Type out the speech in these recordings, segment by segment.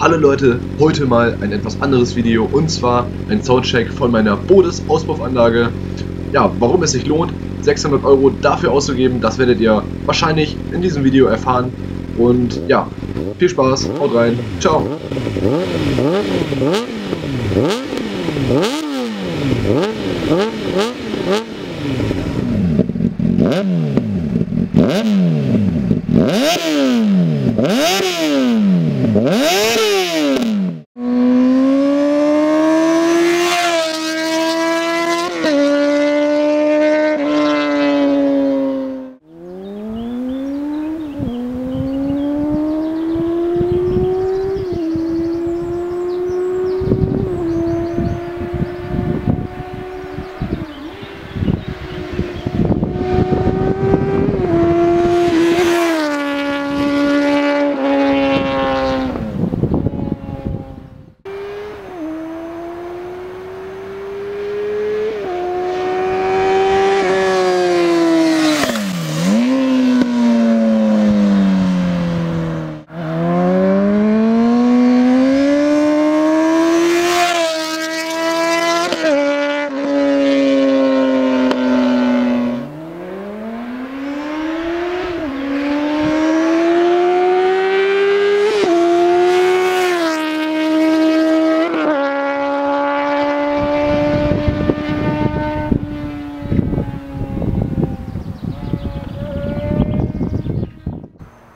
Hallo Leute, heute mal ein etwas anderes Video und zwar ein Soundcheck von meiner Bodes Auspuffanlage. Ja, warum es sich lohnt, 600 Euro dafür auszugeben, das werdet ihr wahrscheinlich in diesem Video erfahren. Und ja, viel Spaß, haut rein, ciao.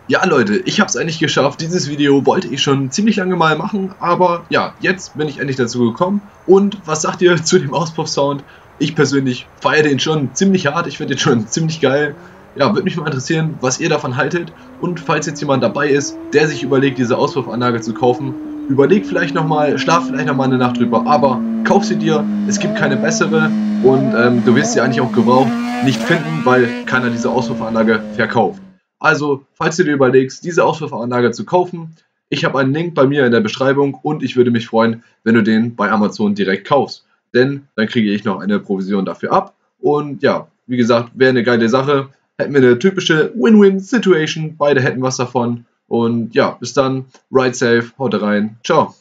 Ja Leute, ich habe es eigentlich geschafft. Dieses Video wollte ich schon ziemlich lange mal machen, aber ja, jetzt bin ich endlich dazu gekommen. Und was sagt ihr zu dem Auspuff-Sound? Ich persönlich feiere den schon ziemlich hart, ich finde den schon ziemlich geil. Ja, würde mich mal interessieren, was ihr davon haltet. Und falls jetzt jemand dabei ist, der sich überlegt, diese Auspuffanlage zu kaufen, überleg vielleicht nochmal, schlaf vielleicht nochmal eine Nacht drüber, aber kauf sie dir, es gibt keine bessere und ähm, du wirst sie eigentlich auch gebraucht nicht finden, weil keiner diese Auspuffanlage verkauft. Also, falls du dir überlegst, diese Auspuffanlage zu kaufen, ich habe einen Link bei mir in der Beschreibung und ich würde mich freuen, wenn du den bei Amazon direkt kaufst. Denn dann kriege ich noch eine Provision dafür ab. Und ja, wie gesagt, wäre eine geile Sache. Hätten wir eine typische Win-Win-Situation. Beide hätten was davon. Und ja, bis dann. Ride safe. Haut rein. Ciao.